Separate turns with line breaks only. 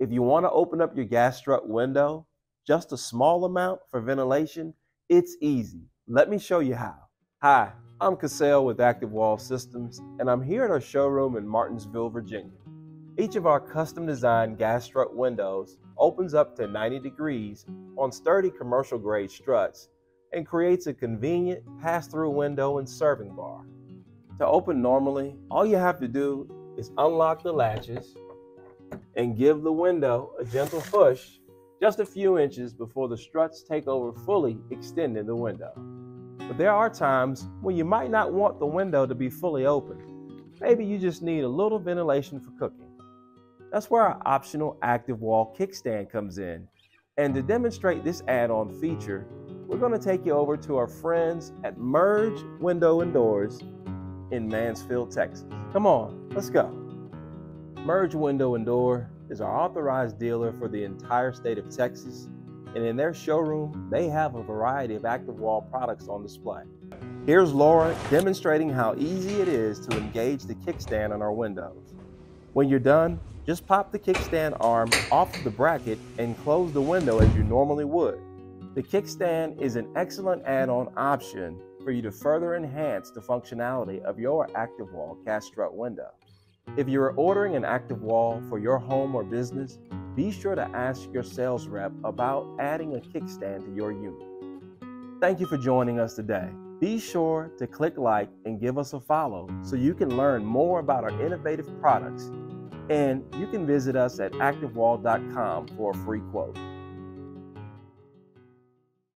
If you want to open up your gas strut window, just a small amount for ventilation, it's easy. Let me show you how. Hi, I'm Cassell with ActivWall Systems, and I'm here at our showroom in Martinsville, Virginia. Each of our custom designed gas strut windows opens up to 90 degrees on sturdy commercial grade struts and creates a convenient pass through window and serving bar. To open normally, all you have to do is unlock the latches and give the window a gentle push just a few inches before the struts take over fully extending the window. But there are times when you might not want the window to be fully open. Maybe you just need a little ventilation for cooking. That's where our optional ActivWall kickstand comes in. And to demonstrate this add-on feature, we're going to take you over to our friends at Merge Window and Doors in Mansfield, Texas. Come on, let's go. Merge Window and Door is our authorized dealer for the entire state of Texas, and in their showroom, they have a variety of ActivWall products on display. Here's Laura demonstrating how easy it is to engage the kickstand on our windows. When you're done, just pop the kickstand arm off the bracket and close the window as you normally would. The kickstand is an excellent add-on option for you to further enhance the functionality of your ActivWall gas strut window. If you are ordering an ActivWall for your home or business, be sure to ask your sales rep about adding a kickstand to your unit. Thank you for joining us today. Be sure to click like and give us a follow so you can learn more about our innovative products and you can visit us at activwall.com for a free quote.